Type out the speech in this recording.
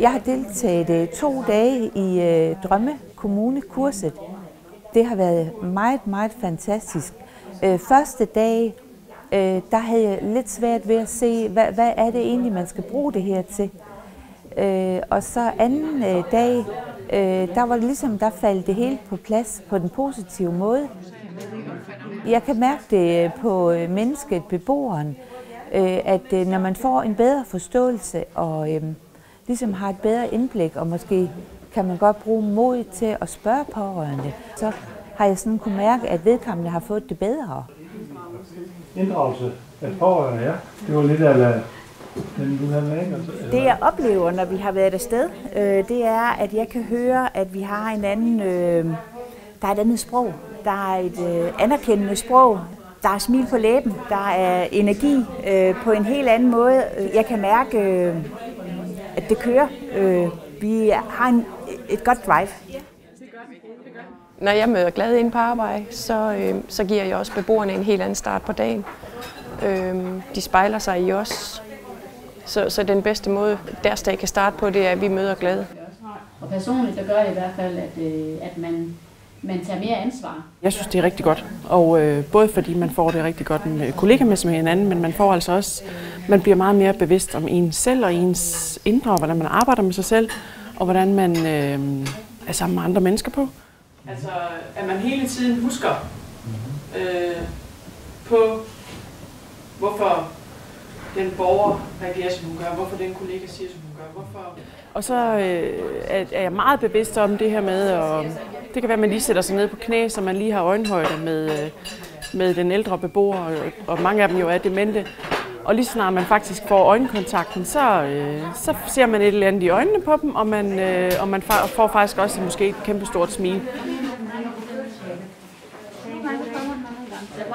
Jeg har deltaget øh, to dage i øh, Drømme Kommune-kurset. Det har været meget, meget fantastisk. Øh, første dag, øh, der havde jeg lidt svært ved at se, hvad, hvad er det egentlig, man skal bruge det her til. Øh, og så anden øh, dag, øh, der var det ligesom, der faldt det hele på plads på den positive måde. Jeg kan mærke det på mennesket, beboeren, øh, at øh, når man får en bedre forståelse og øh, ligesom har et bedre indblik, og måske kan man godt bruge mod til at spørge pårørende, så har jeg sådan kunne mærke, at vedkommende har fået det bedre. Inddragelse af pårørende, ja. Det var lidt af den, du havde med, ikke? Det jeg oplever, når vi har været afsted, øh, det er, at jeg kan høre, at vi har en anden, øh, der er et andet sprog. Der er et øh, anerkendende sprog. Der er smil på læben. Der er energi øh, på en helt anden måde. Jeg kan mærke, øh, at det kører. Øh, vi har en, et godt drive. Når jeg møder glad ind på arbejde, så, øh, så giver jeg også beboerne en helt anden start på dagen. Øh, de spejler sig i os. Så, så den bedste måde, deres dag kan starte på, det er, at vi møder glade. Og personligt, der gør jeg i hvert fald, at, øh, at man, man tager mere ansvar. Jeg synes, det er rigtig godt. Og øh, både fordi man får det rigtig godt med kollegamæssigt med hinanden, men man får altså også, man bliver meget mere bevidst om ens selv og ens indre, og hvordan man arbejder med sig selv, og hvordan man øh, er sammen med andre mennesker på. Altså, at man hele tiden husker øh, på, hvorfor den borger reagerer, som hun gør, hvorfor den kollega siger, som hun gør, hvorfor... Og så øh, er jeg meget bevidst om det her med, og det kan være, at man lige sætter sig ned på knæ, så man lige har øjenhøjde med, øh, med den ældre beboer, og, og mange af dem jo er demente. Og lige snart man faktisk får øjenkontakten, så, øh, så ser man et eller andet i øjnene på dem, og man, øh, og man får faktisk også måske et kæmpe stort smil. Jeg